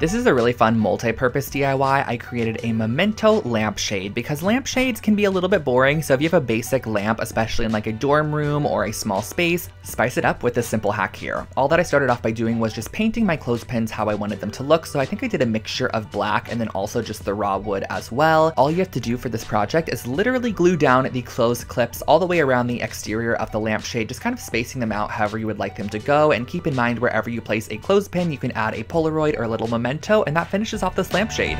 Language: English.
This is a really fun multi-purpose DIY. I created a memento lampshade because lampshades can be a little bit boring, so if you have a basic lamp, especially in like a dorm room or a small space, spice it up with this simple hack here. All that I started off by doing was just painting my clothespins how I wanted them to look, so I think I did a mixture of black and then also just the raw wood as well. All you have to do for this project is literally glue down the clothes clips all the way around the exterior of the lampshade, just kind of spacing them out however you would like them to go, and keep in mind wherever you place a clothespin, you can add a Polaroid or a little memento, and that finishes off this lampshade.